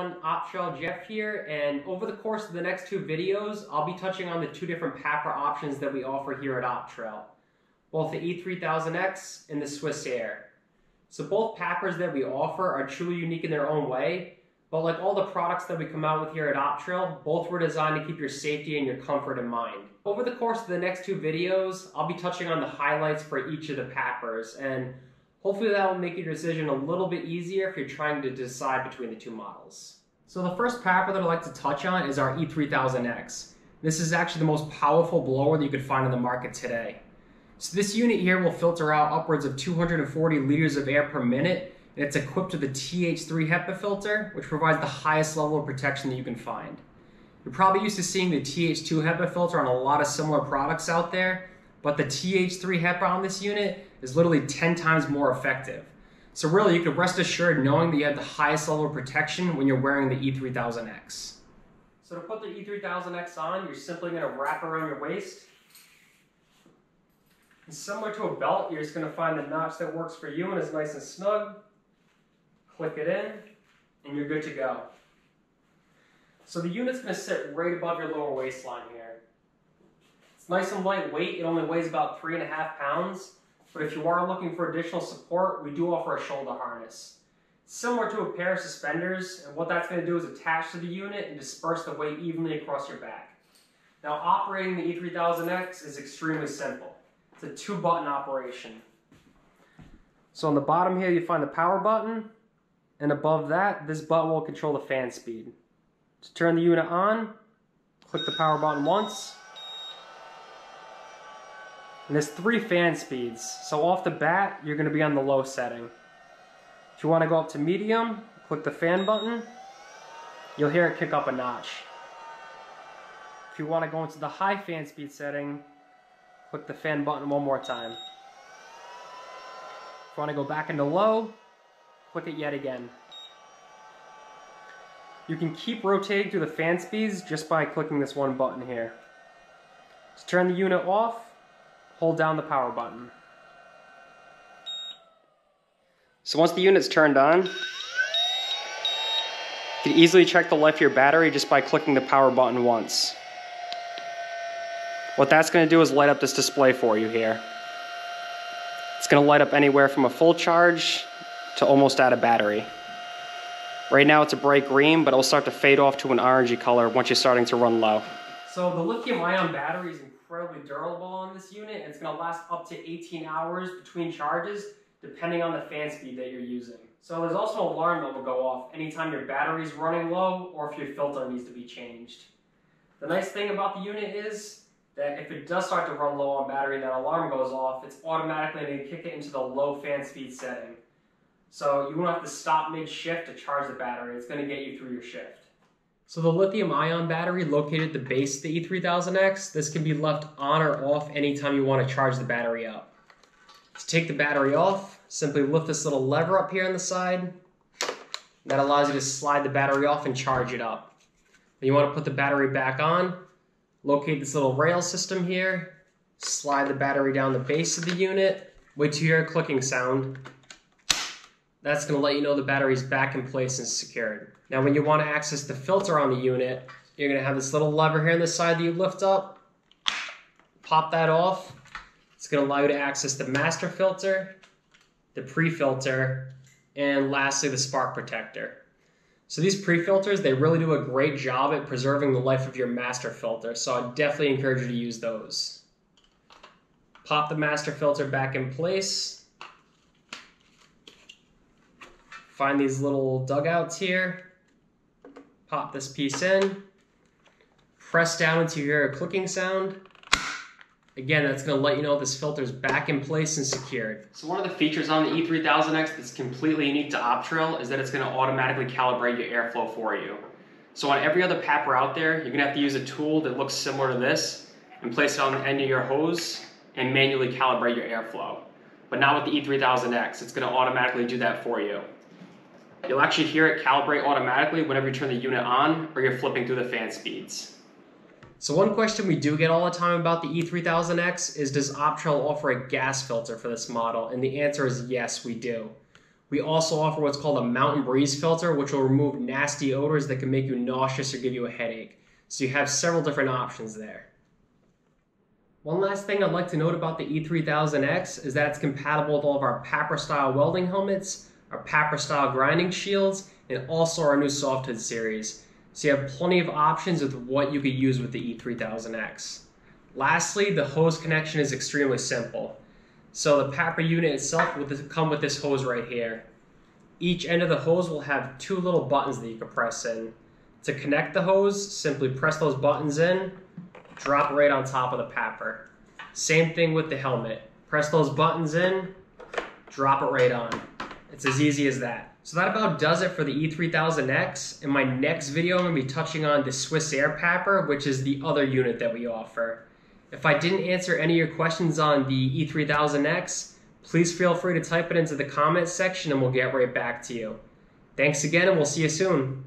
everyone, Jeff here, and over the course of the next two videos, I'll be touching on the two different PAPR options that we offer here at Optrel, both the E3000X and the Swiss Air. So both PAPRs that we offer are truly unique in their own way, but like all the products that we come out with here at Optrel, both were designed to keep your safety and your comfort in mind. Over the course of the next two videos, I'll be touching on the highlights for each of the PAPRs, and Hopefully that will make your decision a little bit easier if you're trying to decide between the two models. So the first PAPR that I'd like to touch on is our E3000X. This is actually the most powerful blower that you could find in the market today. So this unit here will filter out upwards of 240 liters of air per minute, and it's equipped with a TH3 HEPA filter, which provides the highest level of protection that you can find. You're probably used to seeing the TH2 HEPA filter on a lot of similar products out there, but the TH3 HEPA on this unit is literally 10 times more effective. So really, you can rest assured knowing that you have the highest level of protection when you're wearing the E3000X. So to put the E3000X on, you're simply going to wrap around your waist. And similar to a belt, you're just going to find the notch that works for you and is nice and snug. Click it in, and you're good to go. So the unit's going to sit right above your lower waistline here It's nice and lightweight. It only weighs about three and a half pounds. But if you are looking for additional support, we do offer a shoulder harness. Similar to a pair of suspenders, and what that's going to do is attach to the unit and disperse the weight evenly across your back. Now operating the E3000X is extremely simple. It's a two button operation. So on the bottom here you find the power button, and above that, this button will control the fan speed. To turn the unit on, click the power button once, and there's three fan speeds. So off the bat, you're gonna be on the low setting. If you wanna go up to medium, click the fan button. You'll hear it kick up a notch. If you wanna go into the high fan speed setting, click the fan button one more time. If you wanna go back into low, click it yet again. You can keep rotating through the fan speeds just by clicking this one button here. To turn the unit off, hold down the power button. So once the unit's turned on, you can easily check the life of your battery just by clicking the power button once. What that's going to do is light up this display for you here. It's going to light up anywhere from a full charge to almost out of battery. Right now it's a bright green, but it'll start to fade off to an orangey color once you're starting to run low. So the lithium ion battery is incredibly durable on this unit it's going to last up to 18 hours between charges depending on the fan speed that you're using. So there's also an alarm that will go off anytime your battery is running low or if your filter needs to be changed. The nice thing about the unit is that if it does start to run low on battery and that alarm goes off, it's automatically going to kick it into the low fan speed setting. So you won't have to stop mid-shift to charge the battery. It's going to get you through your shift. So the lithium ion battery located at the base of the E3000X, this can be left on or off anytime you want to charge the battery up. To take the battery off, simply lift this little lever up here on the side. That allows you to slide the battery off and charge it up. Then you want to put the battery back on, locate this little rail system here, slide the battery down the base of the unit, wait to hear a clicking sound. That's going to let you know the battery's back in place and secured. Now when you want to access the filter on the unit, you're going to have this little lever here on the side that you lift up. Pop that off. It's going to allow you to access the master filter, the pre-filter, and lastly the spark protector. So these pre-filters, they really do a great job at preserving the life of your master filter, so I definitely encourage you to use those. Pop the master filter back in place. Find these little dugouts here pop this piece in, press down until you hear a clicking sound. Again, that's going to let you know this filter is back in place and secured. So one of the features on the E3000X that's completely unique to Optrel is that it's going to automatically calibrate your airflow for you. So on every other PAPR out there, you're going to have to use a tool that looks similar to this and place it on the end of your hose and manually calibrate your airflow. But not with the E3000X, it's going to automatically do that for you. You'll actually hear it calibrate automatically whenever you turn the unit on or you're flipping through the fan speeds. So one question we do get all the time about the E3000X is does Optrel offer a gas filter for this model? And the answer is yes, we do. We also offer what's called a mountain breeze filter, which will remove nasty odors that can make you nauseous or give you a headache. So you have several different options there. One last thing I'd like to note about the E3000X is that it's compatible with all of our PAPR style welding helmets, our PAPR style grinding shields, and also our new Softhood series. So you have plenty of options with what you could use with the E3000X. Lastly, the hose connection is extremely simple. So the PAPR unit itself will come with this hose right here. Each end of the hose will have two little buttons that you can press in. To connect the hose, simply press those buttons in drop right on top of the PAPR. Same thing with the helmet. Press those buttons in, drop it right on. It's as easy as that. So that about does it for the E3000X. In my next video, I'm gonna be touching on the Swissair PAPR, which is the other unit that we offer. If I didn't answer any of your questions on the E3000X, please feel free to type it into the comments section and we'll get right back to you. Thanks again and we'll see you soon.